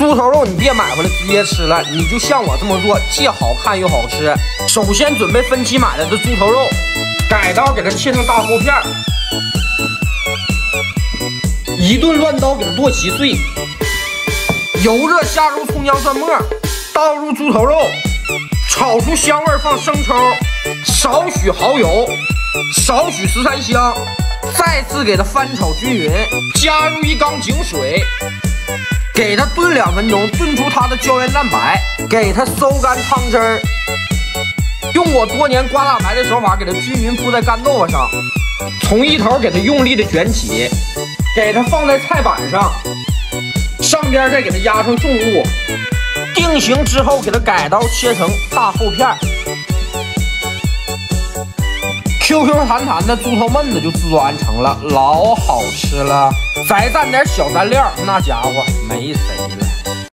猪头肉你别买回来直接吃了，你就像我这么做，既好看又好吃。首先准备分期买来的猪头肉，改刀给它切成大厚片一顿乱刀给它剁稀碎。油热下入葱姜蒜末，倒入猪头肉，炒出香味放生抽，少许蚝油，少许十三香，再次给它翻炒均匀，加入一缸井水。给它炖两分钟，炖出它的胶原蛋白，给它收干汤汁儿。用我多年刮大白的手法，给它均匀铺在干豆腐上，从一头给它用力的卷起，给它放在菜板上，上边再给它压上重物，定型之后，给它改刀切成大厚片，Q Q Q 弹弹的猪头焖子就制作完成了，老好吃了。再蘸点小蘸料，那家伙没谁了。